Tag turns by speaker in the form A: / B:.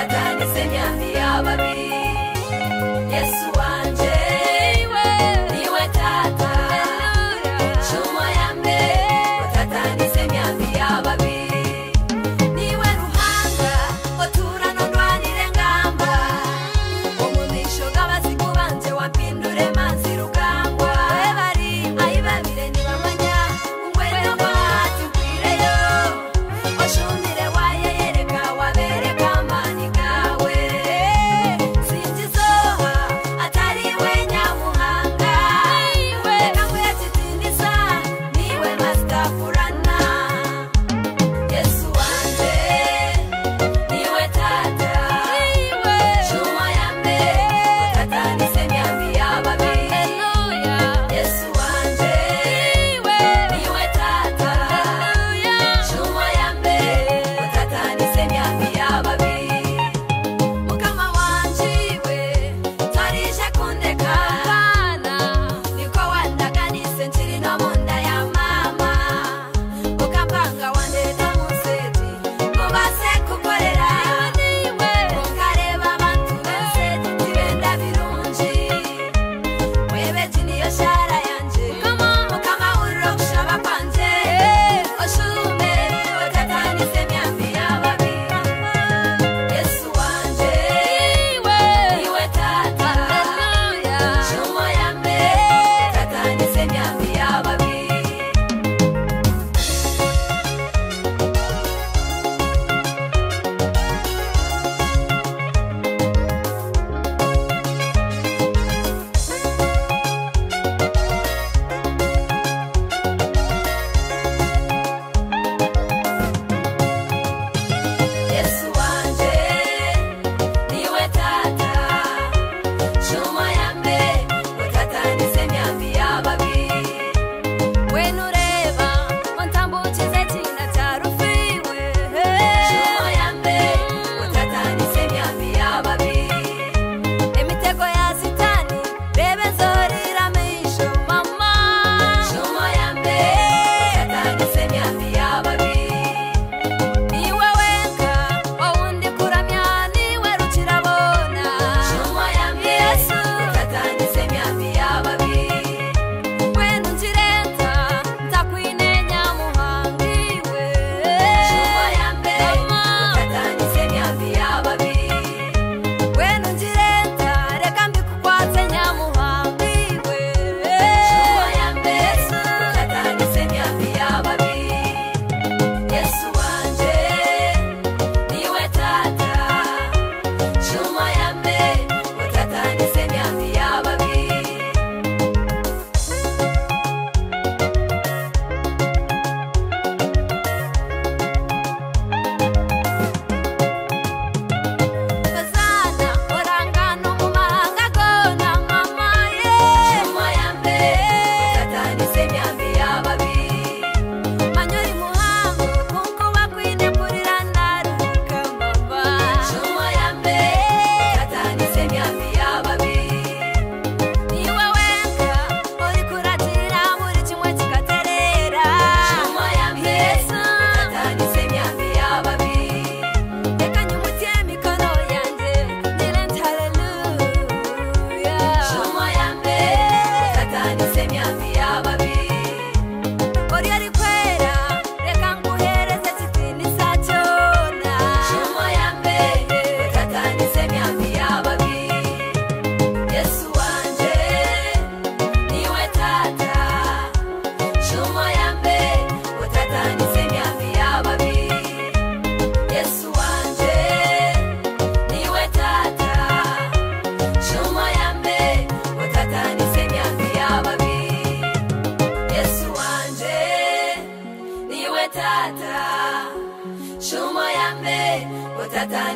A: Shetani seniambia Yesu de. shumo ya mme watata